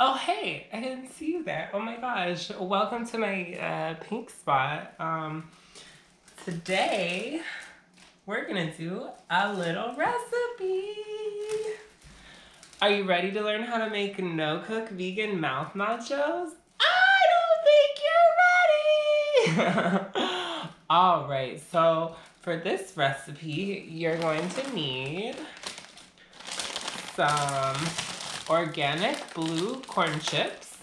Oh, hey, I didn't see you there. Oh my gosh. Welcome to my uh, pink spot. Um, today, we're gonna do a little recipe. Are you ready to learn how to make no-cook vegan mouth nachos? I don't think you're ready! All right, so for this recipe, you're going to need some organic blue corn chips.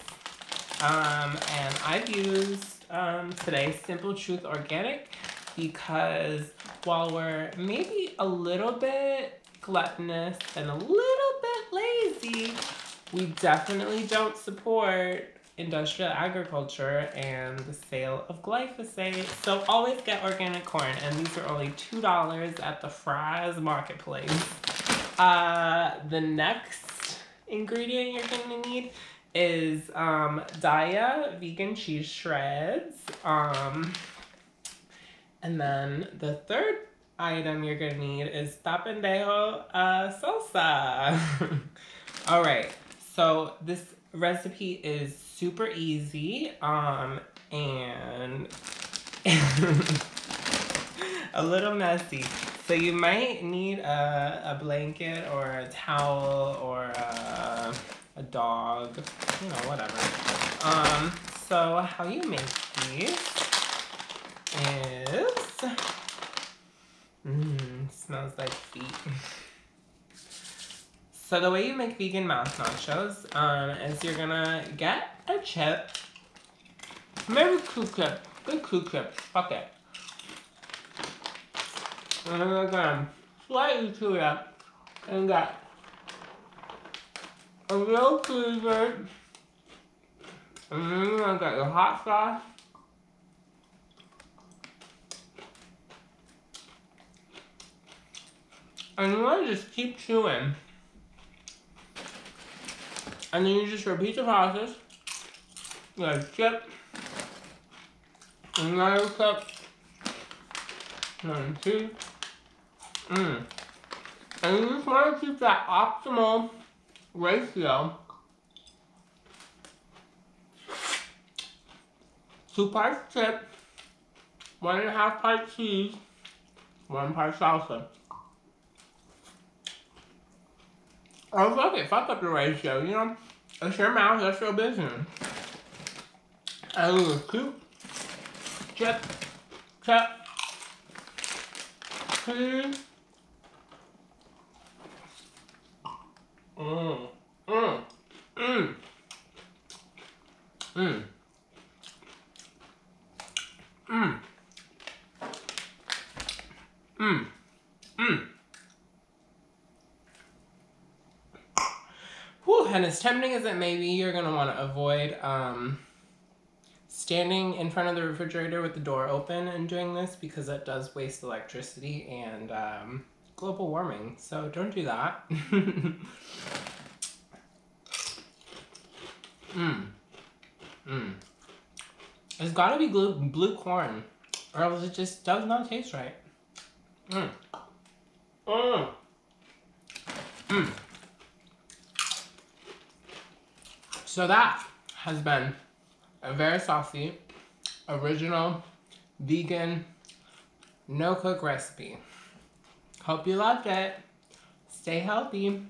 Um, and I've used um, today Simple Truth Organic because while we're maybe a little bit gluttonous and a little bit lazy, we definitely don't support industrial agriculture and the sale of glyphosate. So always get organic corn, and these are only $2 at the Fry's Marketplace. Uh, the next ingredient you're going to need is um, Daiya vegan cheese shreds. Um, and then the third item you're going to need is tapendejo uh, salsa. All right, so this recipe is super easy um, and a little messy. So you might need a, a blanket or a towel or a dog, you know, whatever. Um, so how you make these is, mmm, smells like feet. So the way you make vegan mouth nachos um, is you're gonna get a chip, maybe two chip, good two chips, fuck it. And then you're gonna slightly chew it and get a real cheese And then you're hot sauce. And you wanna just keep chewing. And then you just repeat the process. A chip, another chip, and two. Mmm. And you just want to keep that optimal ratio. Two parts chip, one and a half part cheese, one part salsa. Oh, fuck it. Fuck up the ratio, you know? It's your mouth, that's your business. Will scoop, chip, chip, cheese. Mmm, mmm, mmm, mmm, mmm, mmm. Whew, and as tempting as it may be, you're to want to avoid um, standing in front of the refrigerator with the door open and doing this because it does waste electricity and um, global warming. So don't do that. Mmm. Mmm. It's got to be blue, blue corn or else it just does not taste right. Mmm. Mmm. Mmm. So that has been a very saucy, original, vegan, no-cook recipe. Hope you loved it. Stay healthy.